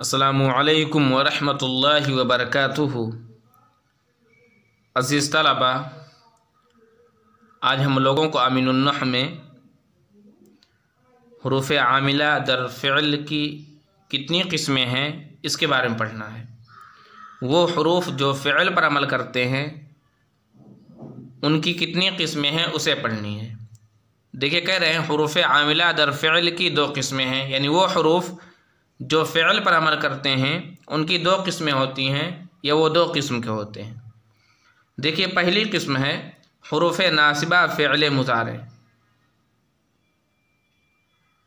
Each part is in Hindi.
असलकम वरहमतुल्लाहि वबरकातुहु अज़ीज़ तलबा आज हम लोगों को अमीनुन्नह में हरूफ आमिला दर फ़िल की कितनी किस्में हैं, इसके बारे में पढ़ना है। वो हरूफ जो फ़िल पर अमल करते हैं, उनकी कितनी किस्में हैं, उसे पढ़नी है। देखिए कह रहे हैं, हरूफ आमिला दर फ़िल की दो किस्में हैं, यानी वो हरूफ जो फ़िल पर अमल करते हैं, उनकी दो किस्में होती हैं, या वो दो किस्म के होते हैं। देखिए, पहली किस्म है हरूफ नासिबा फ़िल मुजारे।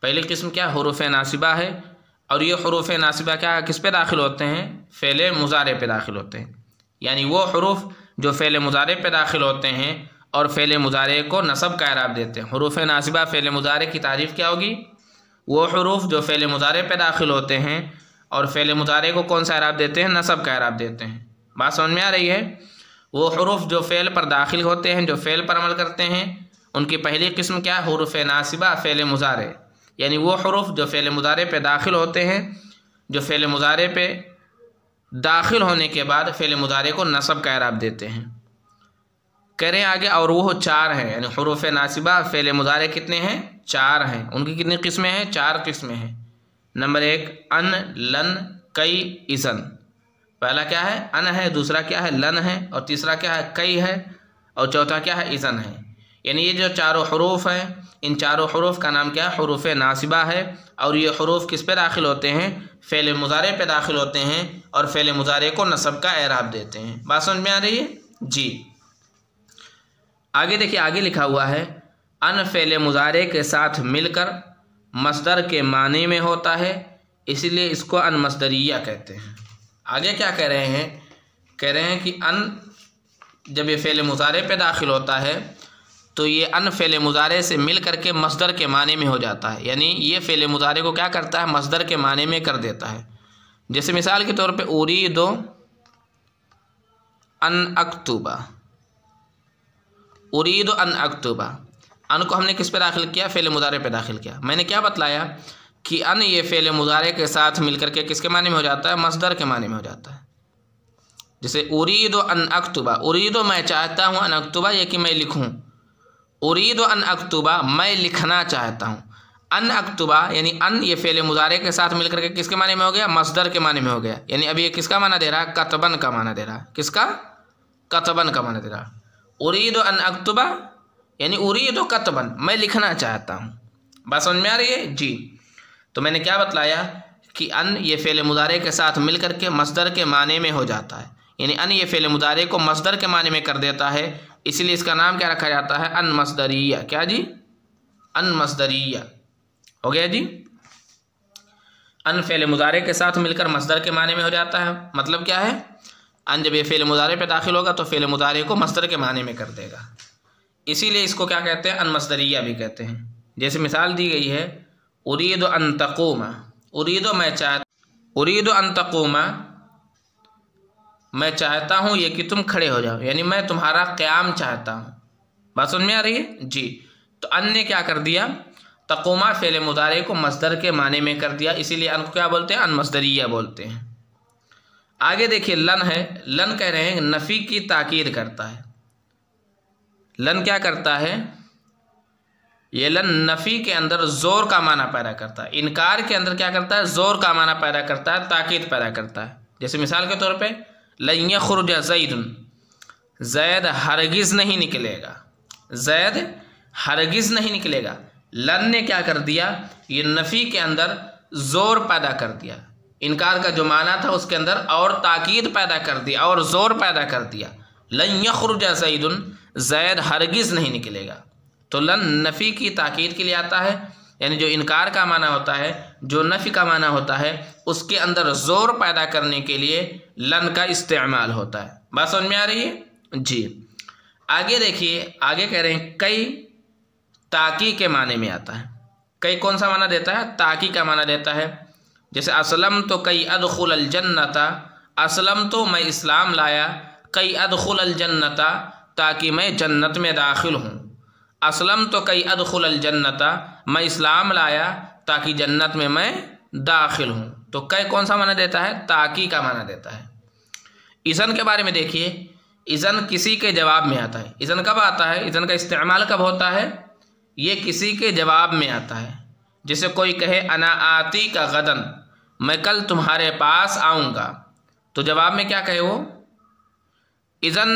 पहली किस्म क्या? हरूफ नासिबा है। और ये हरूफ नासिबा क्या? किस पे दाखिल होते हैं? फ़ैल मुजारे पे दाखिल होते हैं। यानी वो हरूफ जो फ़ैल मुजारे पे दाखिल होते हैं और फ़ैल मुजारे को नसब का अराब देते हैं। हरूफ नासिबा फ़ैल मुजारे की तारीफ़ क्या होगी? वो हरूफ जो फ़ैल मुजारे पे दाखिल होते हैं और फ़ैल मुजारे को कौन सा अराब देते हैं? नसब का अराब देते हैं। बात समझ में आ रही है? वो हरूफ जो फ़ैल पर दाखिल होते हैं, जो फ़ैल पर अमल करते हैं, उनकी पहली किस्म क्या? हरूफ नासिबा, फ़ैल मुजारे। यानी वो हरूफ जो फ़ैल मुजारे पे दाखिल होते हैं, जो फ़ैल मुजारे पे दाखिल होने के बाद फ़ैल मुजारे को नसब का अराब देते हैं। करें आगे और वो चार हैं, यानी हरूफ नासिबा, फ़ैल मुजारे कितने हैं? चार हैं। उनकी कितनी किस्में हैं? चार किस्में हैं। नंबर एक, अन, लन कई इसन पहला क्या है? अन है, दूसरा क्या है? लन है, और तीसरा क्या है? कई है, और चौथा क्या है? इसन है। यानी ये जो चारों हरूफ हैं, इन चारों हरूफ का नाम क्या है? हरूफ नासिबा है, और ये हरूफ किस पे दाखिल होते हैं? फ़ैल मुजारे पे दाखिल होते हैं, और फ़ैल मुजारे को नसब का एराब देते हैं। बात समझ में आ रही है? जी। आगे देखिए, आगे लिखा हुआ है, अन फ़ैल मुजारे के साथ मिलकर मसदर के माने में होता है, इसलिए इसको अन मसदरिया कहते हैं। आगे क्या कह रहे हैं? कह रहे हैं कि अन जब ये फ़ैल मुजारे पे दाखिल होता है तो ये अन फ़ैल मुजारे से मिल करके मसदर के माने में हो जाता है। यानी ये फ़ैल मुजारे को क्या करता है? मसदर के माने में कर देता है। जैसे मिसाल के तौर पे उरी दो अन अक्तूबा। उरीद अन अक्तूबा। अन को हमने किस पे दाखिल किया? फ़ेल मुजारे पे दाखिल किया। मैंने क्या बतलाया? कि अन ये फ़ेल मुजारे के साथ मिलकर के किसके माने में हो जाता है? मसदर के माने में हो जाता है। जैसे उरीद अन अक्तूबा। उरीद मैं चाहता हूँ अन अक्तूबा, ये कि मैं लिखूँ। उरीद अन अक्तूबा, मैं लिखना चाहता हूँ। अन अक्तूबा, यानी अन ये फ़ेल मुजारे के साथ मिलकर के किसके माने में हो गया? मसदर के माने में हो गया। यानी अभी ये किसका माना दे रहा? है कतबन का माना दे रहा। है किसका? कतबन का माना दे रहा। है उरीद अन अक्तुबा यानी उरीद कतबन मैं लिखना चाहता हूँ बात समझ में आ रही है जी तो मैंने क्या बतलाया कि अन ये फ़ेल मुदारे के साथ मिल कर के मसदर के माने में हो जाता है यानी अन ये फ़ेल मुदारे को मसदर के माने में कर देता है इसलिए इसका नाम क्या रखा जाता है अन मसदरिया क्या जी अन मसदरिया हो गया जी अन फ़ेल मुदारे के साथ मिलकर मसदर के माने में हो जाता है मतलब क्या है अन जब ये फ़ेल मुदारे पे दाखिल होगा तो फ़ेल मुदारे को मसदर के माने में कर देगा। इसीलिए इसको क्या कहते हैं? अन अनमसदरिया भी कहते हैं। जैसे मिसाल दी गई है, उरीद अनतकोमा उरीद मैं चाह, उरीद अनतकोमा मैं चाहता हूँ ये कि तुम खड़े हो जाओ। यानी मैं तुम्हारा क़्याम चाहता हूँ। बात सुन में आ रही है? जी। तो अन ने क्या कर दिया? तकोमा, फ़ेल मुदारे को मसदर के माने में कर दिया। इसीलिए अन को क्या बोलते हैं? अन अनमसदरिया बोलते हैं। आगे देखिए, लन है। लन कह रहे हैं, नफ़ी की ताकीद करता है। लन क्या करता है? ये लन नफ़ी के अंदर ज़ोर का माना पैदा करता है। इनकार के अंदर क्या करता है? ज़ोर का माना पैदा करता है, ताकीद पैदा करता है। जैसे मिसाल के तौर पे, लन खुरज जईदन जैद हरगिज़ नहीं निकलेगा। जैद हरगिज़ नहीं निकलेगा। लन ने क्या कर दिया? ये नफ़ी के अंदर ज़ोर पैदा कर दिया। इनकार का जो माना था उसके अंदर और ताकीद पैदा कर दिया और ज़ोर पैदा कर दिया। लन यखरुज सईदन जैद हरगिज़ नहीं निकलेगा। तो लन नफ़ी की ताकीद के लिए आता है, यानी जो इनकार का माना होता है, जो नफ़ी का माना होता है, उसके अंदर ज़ोर पैदा करने के लिए लन का इस्तेमाल होता है। बात समझ में आ रही है? जी। आगे देखिए, आगे कह रहे हैं, कई ताकी के माने में आता है। कई कौन सा माना देता है? ताकी का माना देता है। जैसे असलम तो कई अदखुल जन्नता, असलम तो मैं इस्लाम लाया, कई अदखुल जन्नता, ताकि मैं जन्नत में दाखिल हूँ। असलम तो कई अदखुल जन्नता, मैं इस्लाम लाया, ताकि जन्नत में मैं दाखिल हूँ। तो कई कौन सा माना देता है? ताकि का माना देता है। इज़न के बारे में देखिए। इज़न किसी के जवाब में आता है। इज़न कब आता है? इज़न का इस्तेमाल कब होता है? ये किसी के जवाब में आता है। जैसे कोई कहे, अना आती का गदन। मैं कल तुम्हारे पास आऊँगा। तो जवाब में क्या कहे वो? इज़न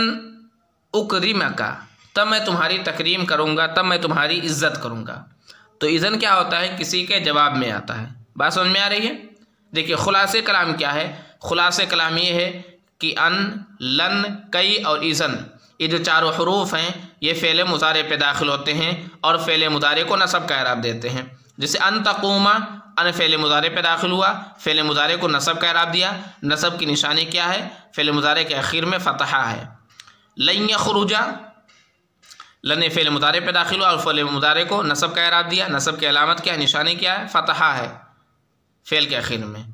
उकरीमा का तब मैं तुम्हारी तकरीम करूँगा, तब मैं तुम्हारी इज़्ज़त करूँगा। तो इज़न क्या होता है? किसी के जवाब में आता है। बात समझ में आ रही है? देखिए, खुलासे कलाम क्या है? खुलास कलाम ये है कि अन, लन, कई और इज़न। ये जो चारों हरूफ हैं, ये फ़ेल मुजारे पे दाखिल होते हैं और फ़ेल मुजारे को नसब का एराब देते हैं। जैसे अन तकूमा अन फ़ेल मुजारे पे दाखिल हुआ। फ़ेल मुजारे को नसब का एराब दिया। नसब की निशानी क्या है? फ़ेल मुजारे के आखिर में फ़तहा है। लन खरुजा, लन फ़ेल मुजारे पे दाखिल हुआ और फ़ेल मुजारे को नसब का एराब दिया। नसब की अलामत क्या है? निशानी क्या है? फ़तहा है। फ़ेल के आखिर में।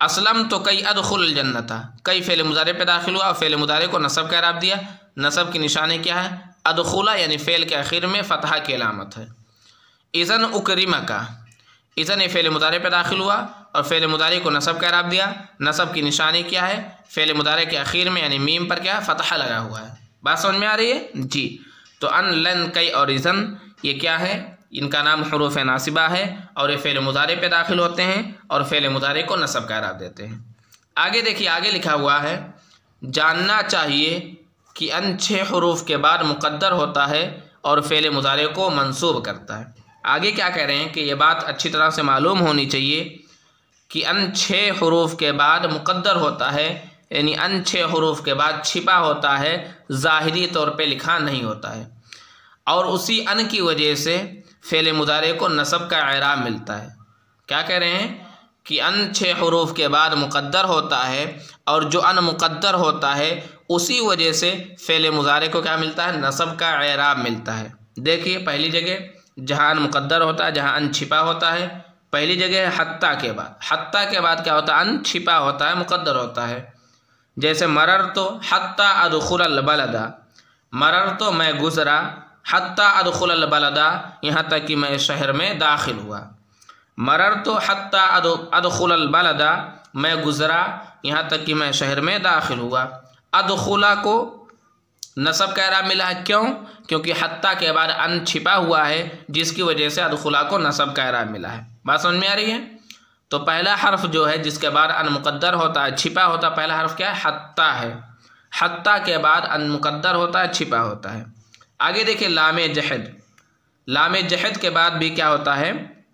असलम तो कई अदखुल जन्नता। कई फ़ेल मुजारे पे दाखिल हुआ और फ़ेल मुजारे को नसब का एराब दिया। नसब की निशानी क्या है? अदखुला, यानी फ़ेल के आखिर में फ़तहा की अलामत है। इज़न उकरीमा का इज़न फ़ेल मुदारे पर दाखिल हुआ और फ़ेल मुदारे को नसब का एराब दिया। नसब की निशानी क्या है? फ़ेल मुदारे के अखीर में, यानी मीम पर क्या? फ़तहा लगा हुआ है। बात समझ में आ रही है? जी। तो अन लन कई और इज़न, ये क्या है? इनका नाम हरूफ नासिबा है और ये फ़ेल मुदारे पे दाखिल होते हैं और फ़ेल मुदारे को नसब का एराब देते हैं। आगे देखिए, आगे लिखा हुआ है, जानना चाहिए कि अन छः हरूफ के बाद मुकद्दर होता है और फ़ेल मुदारे को मंसूब करता है। आगे क्या कह रहे हैं कि ये बात अच्छी तरह से मालूम होनी चाहिए कि अन छः हरूफ के बाद मुकद्दर होता है, यानी अन छः हरूफ के बाद छिपा होता है, ज़ाहरी तौर पे लिखा नहीं होता है। और उसी अन की वजह से फ़ेल मुदारे को नसब का एराब मिलता है। क्या कह रहे हैं कि अन छः हरूफ के बाद मुकद्दर होता है और जो अन मुकद्दर होता है, उसी वजह से फ़ेल मुजारे को क्या मिलता है? नसब का एराब मिलता है। देखिए पहली जगह जहाँ मुकद्दर होता है, जहाँ अन छिपा होता है। पहली जगह है हत्ता के बाद। हत्ता के बाद क्या होता है? अन छिपा होता है, मुकद्दर होता है। जैसे मरर तो हत्ता अदखुल बलदा। मरर तो मैं गुज़रा, हत्ता अदखुल बलदा, यहाँ तक कि मैं शहर में दाखिल हुआ। मरर तो हत्ता अदखुल बलदा, मैं गुज़रा, यहाँ तक कि मैं शहर में दाखिल हुआ। अदखुला को नसब कह रहा मिला है क्यों? क्योंकि हत्ता के बाद अन छिपा हुआ है, जिसकी वजह से अदखुला को नसब कह रहा मिला है। बात समझ में आ रही है? तो पहला हर्फ जो है, जिसके बाद अन मुकद्दर होता है, छिपा होता है, पहला हर्फ क्या है? हत्ता है। हत्ता के बाद अन मुकद्दर होता है, छिपा होता है। आगे देखिए, लाम जहद। लाम जहद के बाद भी क्या होता है?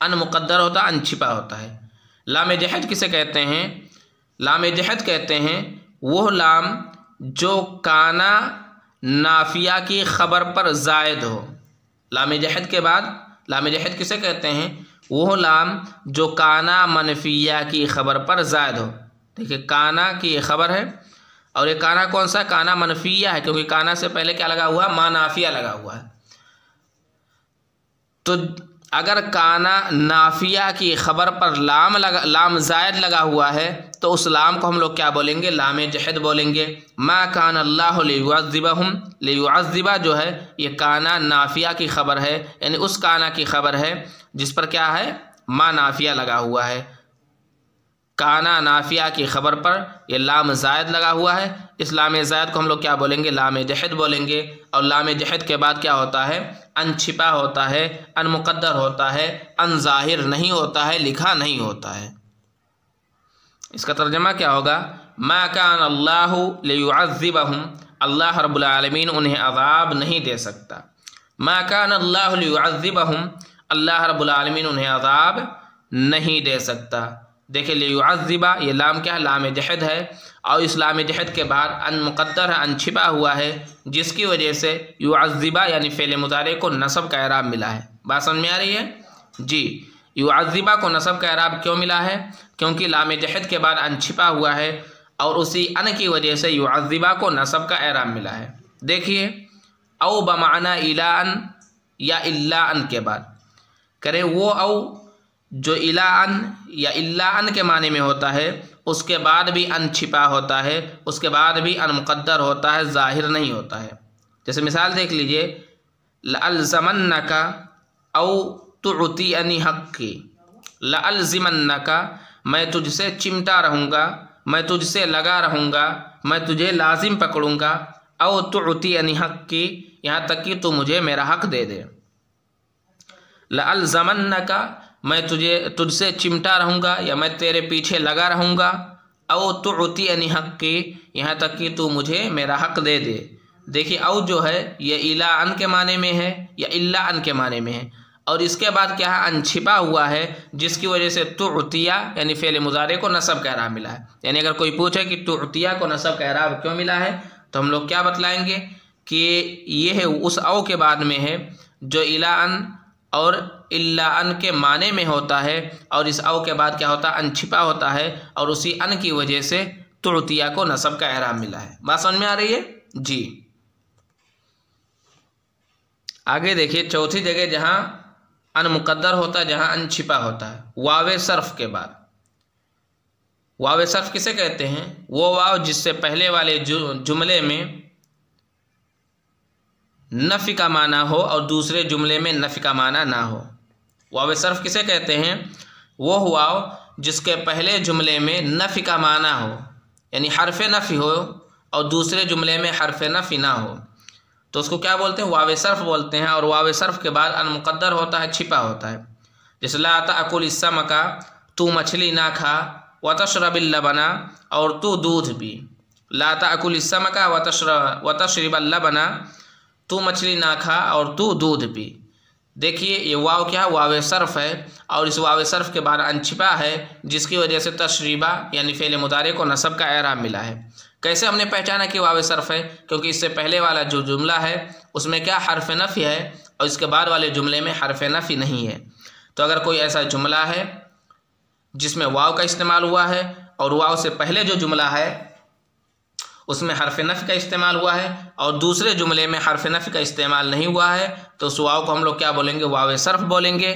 अन मुकद्दर होता है, अन छिपा होता है। लाम जहद किसे कहते हैं? लाम जहद कहते हैं, वह लाम जो काना नाफिया की ख़बर पर जायद हो। लाम जहद के बाद, लाम जहद किसे कहते हैं? वो लाम जो काना मनफिया की ख़बर पर जायद हो। देखिए, काना की ये ख़बर है, और ये काना कौन सा? काना मनफिया है, क्योंकि काना से पहले क्या लगा हुआ? है मानाफिया लगा हुआ है। तो अगर काना नाफिया की ख़बर पर लाम लगा, लाम जायद लगा हुआ है तो उस लाम को हम लोग क्या बोलेंगे? लाम जहद बोलेंगे। मा कान अल्लाह हम लेबा जो है, ये काना नाफिया की ख़बर है, यानी उस काना की ख़बर है, जिस पर क्या है? माँ नाफिया लगा हुआ है। काना नाफिया की ख़बर पर यह लाम जायद लगा हुआ है। इस लाम जायद को हम लोग क्या बोलेंगे? लाम जहद बोलेंगे। और लाम जहद के बाद क्या होता है? अन छिपा होता है, अन मुकद्दर होता है, अन ज़ाहिर नहीं होता है, लिखा नहीं होता है। इसका तर्जमा क्या होगा? मा कान अल्लाह लेयुज़िबहम अल्लाह रब्बुल उन्हें अजाब नहीं दे सकता। मा कान अल्लाह लेयुज़िबहम अल्लाह रब्बुल उन्हें अजाब नहीं दे सकता। देखिए युज़िबा ये लाम क्या है? लाम जहद है। और इस लाम जहद के बाद अन मुकद्दर है अन छिपा हुआ है, जिसकी वजह से युज़िबा यानी फ़ेल मुजारे, को नसब का एराब मिला है। बात समझ में आ रही है? जी। युज़िबा को नसब का एराब क्यों मिला है? क्योंकि लाम जहद के बाद अन छिपा हुआ है, और उसी अन की वजह से युज़िबा को नसब का एराब मिला है। देखिए, औ बमाना इलान या इल्लान के बाद। करें वो औ जो इलान या इल्लान के माने में होता है, उसके बाद भी अन छिपा होता है, उसके बाद भी अन मुकद्दर होता है, ज़ाहिर नहीं होता है। जैसे मिसाल देख लीजिए लमन का औ तुती अनी हक की लमन का मैं तुझसे चिमटा रहूँगा, मैं तुझसे लगा रहूँगा, मैं तुझे लाजिम पकड़ूँगा। अव तुती अनी हक की यहाँ तक कि तू मुझे मेरा हक दे दे। लमन का मैं तुझे, तुझसे चिमटा रहूँगा या मैं तेरे पीछे लगा रहूँगा? अव तुती अनी हक की यहाँ तक कि तू मुझे मेरा हक दे दे। देखिए अव जो है, ये इला अन के माने में है, या इल्ला अन के माने में है। और इसके बाद क्या है? अन छिपा हुआ है, जिसकी वजह से तुतिया यानी फ़ेल मुजारे को नसब कह रहा मिला है। यानी अगर कोई पूछे कि तुतिया को नसब कह रहा क्यों मिला है तो हम लोग क्या बतलाएँगे कि ये है, उस अव के बाद में है, जो इला अन और इल्ला अन के माने में होता है और इस अव के बाद क्या होता है? अन छिपा होता है और उसी अन की वजह से तुतिया को नसब का एहराम मिला है। बात समझ में आ रही है? जी। आगे देखिए, चौथी जगह जहाँ अन मुकद्दर होता है, जहाँ अन छिपा होता है। वावे सर्फ के बाद। वावे सर्फ किसे कहते हैं? वो वाव जिससे पहले वाले जुमले में नफ़ी का माना हो और दूसरे जुमले में नफ़ी का माना ना हो। वावे सर्फ किसे कहते हैं? वो वाव जिसके पहले जुमले में नफ़ी का माना हो, यानी हरफ नफ़ी हो, और दूसरे जुमले में हरफ नफ़ी ना हो। तो उसको क्या बोलते हैं? वाव सर्फ बोलते हैं, और वाव सर्फ के बाद अनमुक़द्दर होता है, छिपा होता है। जैसे लाता अकुल इसम का, तू मछली ना खा व तशरबिल्ला बना और तू दूध पी। लाता अकुल इसम का व तशर व तशरबल्ला बना तू मछली ना खा, और तू दूध पी। देखिए, ये वाव क्या है? वाव सर्फ है और इस वाव सर्फ के बाद अनछिपा है, जिसकी वजह से तशरीबा यानी फ़ेल मुदारे को नसब का एराम मिला है। कैसे हमने पहचाना कि वाव सर्फ है? क्योंकि इससे पहले वाला जो जुमला है, उसमें क्या हरफ नफ़ी है और इसके बाद वाले जुमले में हरफ नफ़ी नहीं है। तो अगर कोई ऐसा जुमला है, जिसमें वाव का इस्तेमाल हुआ है और वाव से पहले जो जुमला है उसमें हरफ नफ़ का इस्तेमाल हुआ है और दूसरे जुमले में हरफ नफ़ का इस्तेमाल नहीं हुआ है तो उस वाव को हम लोग क्या बोलेंगे? वाव सर्फ बोलेंगे।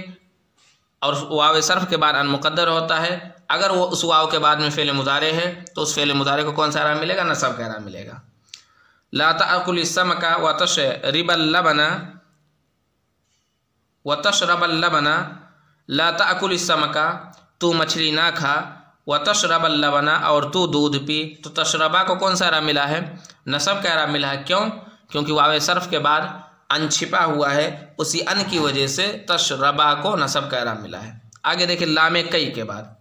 और वाव सर्फ के बाद अनमुक़द्दर होता है। अगर वो उस वाव के बाद में फ़ेल मुजारे है तो उस फ़ेल मुजारे को कौन सा आराम मिलेगा? नसब का आराम मिलेगा। लातकुलसम का व तश रिबल्ला बना व तशरबल्ला बना लातकुलसम का तू मछली ना खा। व तशरबल्ला बना और तू दूध पी। तो तशरबा को कौन सा आराम मिला है? नसब का आराम मिला है क्यों? क्योंकि वाव सर्फ के बाद अन छिपा हुआ है, उसी अन की वजह से तशरबा को नसब का आराम मिला है। आगे देखिए लाम कई के बाद।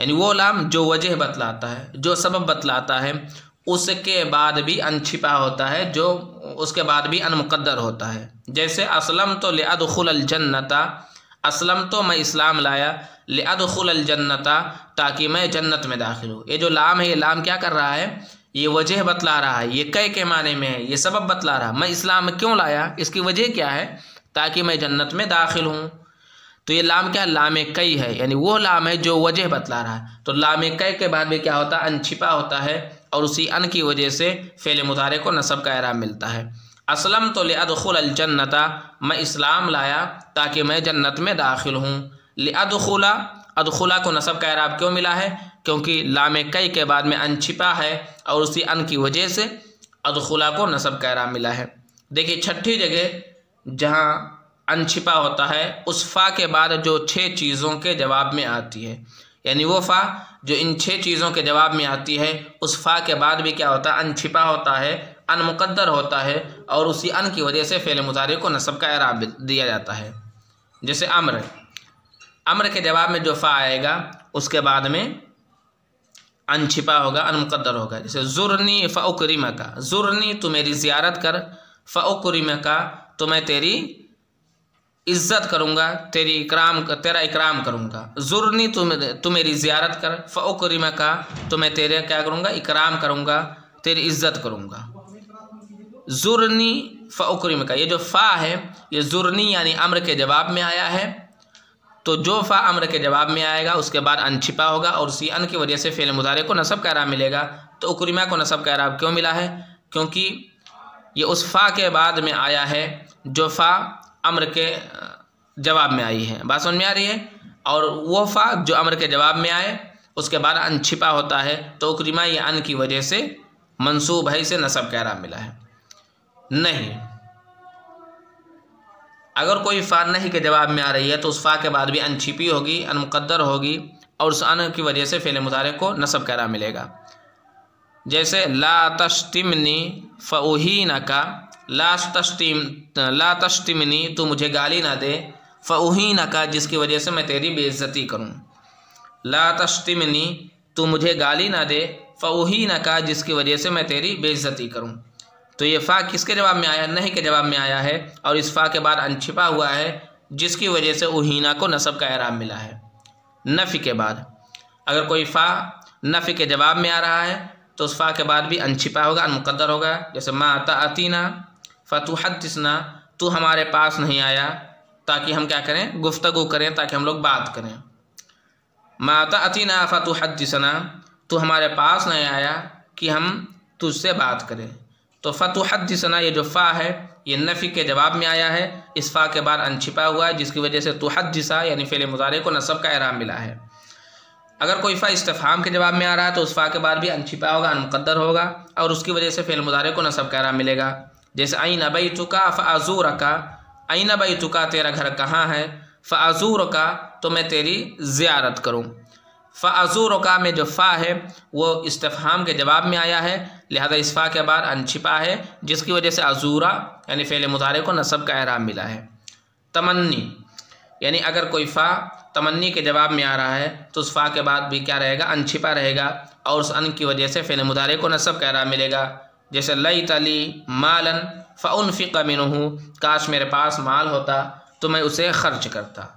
यानी वो लाम जो वजह बतलाता है, जो सबब बतलाता है, उसके बाद भी अन छिपा होता है, जो उसके बाद भी अनमुक़द्दर होता है। जैसे असलम तो लदखुल जन्नता असलम तो मैं इस्लाम लाया लदखुल जन्नता, ताकि मैं जन्नत में दाखिल हूँ। ये जो लाम है, ये लाम क्या कर रहा है? ये वजह बतला रहा है, ये कई के माने में है, ये सबब बतला रहा है। मैं इस्लाम क्यों लाया? इसकी वजह क्या है? ताकि मैं जन्नत में दाखिल हूँ। तो ये लाम क्या? लाम कई है, यानी वो लाम है जो वजह बतला रहा है। तो लाम कई के बाद में क्या होता? है अन छिपा होता है, और उसी अन की वजह से फ़ेल मुतारे को नसब का एराम मिलता है। असलम तो लदखुल जन्नता मैं इस्लाम लाया ताकि मैं जन्नत में दाखिल हूँ। लदखुला अदखुला को नसब का एराब क्यों मिला है? क्योंकि लाम कई के बाद में अन छिपा है और उसी अन की वजह से अदखुला को नसब का एराब मिला है। देखिए, छठी जगह जहाँ अनछिपा होता है, उस फ़ा के बाद जो छः चीज़ों के जवाब में आती है। यानी वो फ़ा जो इन छः चीज़ों के जवाब में आती है, उस फ़ा के बाद भी क्या होता है? अनछिपा होता है। अनमुक़द्दर होता है और उसी अन की वजह से फ़ेल मुजारे को नसब का एराब दिया जाता है। जैसे अम्र। अम्र के जवाब में जो फ़ा आएगा, उसके बाद में अन छिपा होगा, अनमुक़द्दर होगा। जैसे, ज़ुरनी फ़ुकरिम का ज़ुरनी तो मेरी ज़ियारत कर। फ़ुकरिम का तो मैं तेरी इज़्ज़त करूँगा, तेरी इकराम तेरा इकराम करूँगा। ज़ुरनी तुम तू मेरी ज़ियारत कर। फ़ोकरिमा का तो मैं तेरे क्या करूँगा? इकराम करूँगा, तेरी इज़्ज़त करूँगा। ज़ुरनी फ़ोकरिम का ये जो फ़ा है, ये ज़ुरनी यानी अम्र के जवाब में आया है। तो जो फ़ा अम्र के जवाब में आएगा, उसके बाद अन छिपा होगा और उसी अन की वजह से फ़ेल मुदारे को नसब का आराम मिलेगा। तो उक्रिमा को नसब का आराम क्यों मिला है? क्योंकि ये उस फ़ा के बाद में आया है, जो फ़ा अम्र के जवाब में आई है। बात समझ में आ रही है? और वो फ़ा जो अम्र के जवाब में आए, उसके बाद अन छिपा होता है। तो उक्रिमा ये अन की वजह से मनसूब है, इसे नसब कह रहा मिला है। नहीं। अगर कोई फ़ा नहीं के जवाब में आ रही है तो उस फ़ा के बाद भी अन छिपी होगी, अनमुक़द्दर होगी, और उस अन की वजह से फ़ेल मुजारे को नसब करा मिलेगा। जैसे, ला तश्तिमनी फ़हीन का ला तश्तिम, ला तश्तिमनी तो मुझे गाली ना दे फ़हीन का जिसकी वजह से मैं तेरी बेइज्जती करूँ। ला तश्तिमनी तो मुझे गाली ना दे फ़हीन का जिसकी वजह से मैं तेरी बेइज्जती करूँ। तो ये फ़ा किसके जवाब में आया? नहीं के जवाब में आया है। और इस फ़ा के बाद अन छिपा हुआ है, जिसकी वजह से उहीना को नसब का एराम मिला है। नफ़ी के बाद, अगर कोई फ़ा नफ़ी के जवाब में आ रहा है तो उस फ़ा के बाद भी अन छिपा होगा अनमुक़दर होगा। जैसे माता अतीना फ़तुहदसना तू हमारे पास नहीं आया, ताकि हम क्या करें? गुफ्तगु करें, ताकि हम लोग बात करें। माता अतीना फ़तुहदसना तू हमारे पास नहीं आया, कि हम तुझसे बात करें। तो फ़तुहदसना ये जो फ़ा है, ये नफ़ी के जवाब में आया है। इस फ़ा के बाद अन छिपा हुआ है, जिसकी वजह से तुहदसा यानी फ़ेल मुजारे को नसब का एराम मिला है। अगर कोई फ़ा इस्तफ़ाम के जवाब में आ रहा है तो उस फ़ा के बाद भी अन छिपा होगा अनमुक़दर होगा, और उसकी वजह से फ़ेल मुजारे को नसब का एराम मिलेगा। जैसे आई नबई चुका फ़ाजूर का आई नबई चुका तेरा घर कहाँ है? फ़ाजूर का तो मैं तेरी ज़्यारत करूँ। फ़ाजूर का में जो फ़ा है, वो इस्तफ़ाम के जवाब में आया है। लिहाजा इस फ़ा के बाद अन छिपा है, जिसकी वजह से अजूरा, यानी फ़ेल मुजारे को नसब का एहराम मिला है। तमन्नी, यानी अगर कोई फ़ा तमन्नी के जवाब में आ रहा है तो उस फ़ा के बाद भी क्या रहेगा? अन छिपा रहेगा, और उस अन की वजह से फ़ेल मुदारे को नसब का एहराम मिलेगा। जैसे लई तली मालन फ़न फ़िक मिनहू, काश मेरे पास माल होता तो मैं उसे खर्च करता।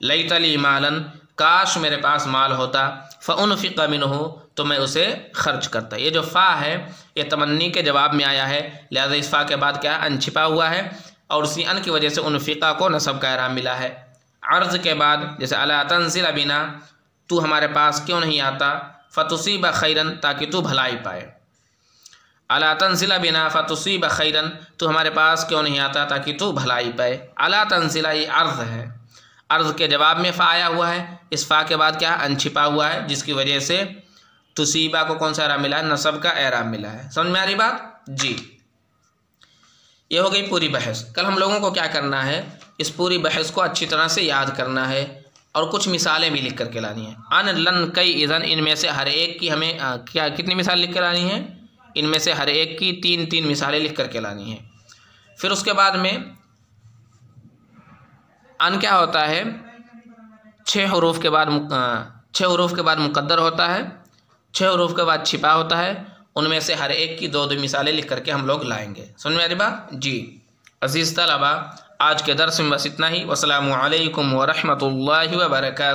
लई तली मालन काश मेरे पास माल होता फ़न फ़िकमिन हो तो मैं उसे खर्च करता। ये जो फ़ा है, ये तमन्नी के जवाब में आया है। लिहाजा इस फ़ा के बाद क्या अन छिपा हुआ है? और उसी अन की वजह से उन फ़िका को नसब का आराम मिला है। अर्ज़ के बाद, जैसे अला तंजिल बिना, तू हमारे पास क्यों नहीं आता? फ़तुसी खैरन, ताकि तू भलाई पाए। अला तंजिला बिना फ़तुसी खैरन, तू हमारे पास क्यों नहीं आता? ताकि तू भलाई पाए। अला तंजिला, ये अर्ज़ है। अर्ज़ के जवाब में फ़ा आया हुआ है। इस फ़ा के बाद क्या अन छिपा हुआ है जिसकी वजह से तुसीबा को कौन सा आराम मिला है? नसब का एराम मिला है। समझ में आ रही बात? जी। ये हो गई पूरी बहस। कल हम लोगों को क्या करना है? इस पूरी बहस को अच्छी तरह से याद करना है और कुछ मिसालें भी लिख करके लानी है। अन लन कई इज़न इनमें से हर एक की हमें आ, क्या कितनी मिसाल लिख कर लानी है? इनमें से हर एक की तीन तीन मिसालें लिख करके लानी है। फिर उसके बाद में अन क्या होता है? छः हरूफ के बाद छः हरूफ के बाद मुकद्दर होता है। छः हरूफ के बाद छिपा होता है। उनमें से हर एक की दो दो मिसालें लिख करके हम लोग लाएँगे। सुन मेरी बात? जी। अज़ीज़ तलबा, आज के दरस में बस इतना ही। वसलम वरहमल वर्का